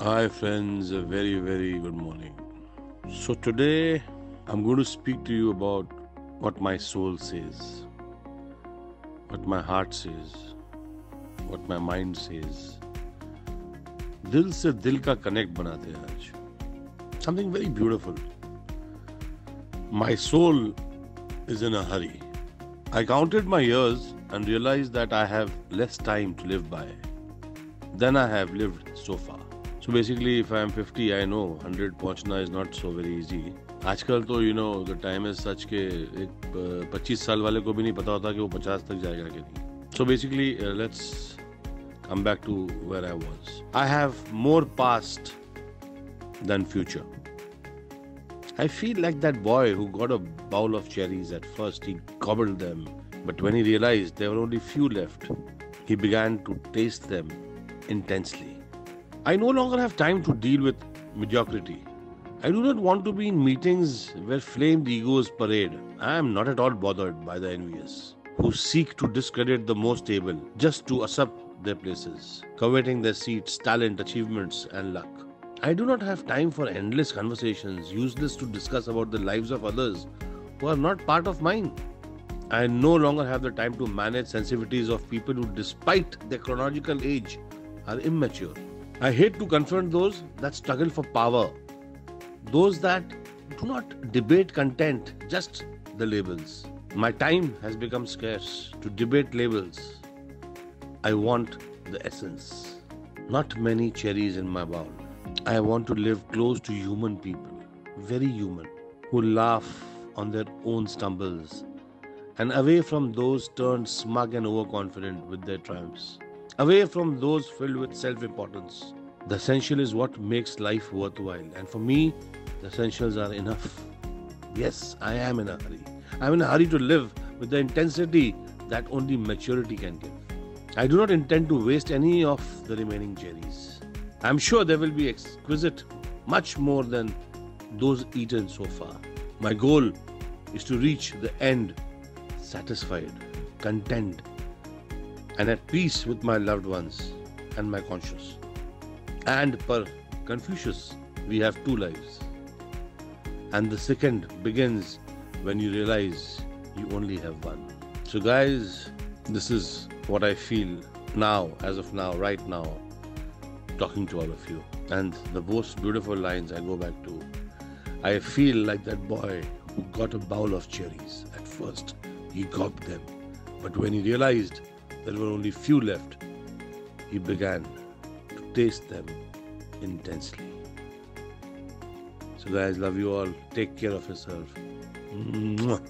Hi, friends. A very, very good morning. So, today I'm going to speak to you about what my soul says, what my heart says, what my mind says. दिल से दिल का connect बनाते हैं आज something very beautiful my soul is in a Hari I counted my years and realized that I have less time to live by than I have lived so far. So basically, if I am 50, I know 100 पहुंचना is not so very easy. आजकल तो you know the time is such के एक uh, 25 साल वाले को भी नहीं पता होता कि वो 50 तक जाएगा कि नहीं. So basically, uh, let's come back to where I was. I have more past than future. I feel like that boy who got a bowl of cherries at first, he gobbled them, but when he realized there were only few left, he began to taste them intensely. I no longer have time to deal with mediocrity. I do not want to be in meetings where flamed egos parade. I am not at all bothered by the envious, who seek to discredit the most able just to usurp their places, coveting their seats, talent, achievements, and luck. I do not have time for endless conversations, useless to discuss about the lives of others who are not part of mine. I no longer have the time to manage sensitivities of people who, despite their chronological age, are immature. I hate to confront those that struggle for power, those that do not debate content, just the labels. My time has become scarce to debate labels. I want the essence, not many cherries in my bowl. I want to live close to human people, very human, who laugh on their own stumbles and away from those turned smug and overconfident with their triumphs, away from those filled with self importance. The essential is what makes life worthwhile, and for me, the essentials are enough. Yes, I am in a hurry. I'm in a hurry to live with the intensity that only maturity can give. I do not intend to waste any of the remaining cherries. I'm sure they will be exquisite, much more than those eaten so far. My goal is to reach the end satisfied, content, and at peace with my loved ones and my conscience. And per Confucius, we have two lives. And the second begins when you realize you only have one. So, guys, this is what I feel now, as of now, right now, talking to all of you. And the most beautiful lines I go back to I feel like that boy who got a bowl of cherries. At first, he gobbled them, but when he realized there were only few left, he began to taste them intensely. So, guys, love you all. Take care of yourself. Mwah.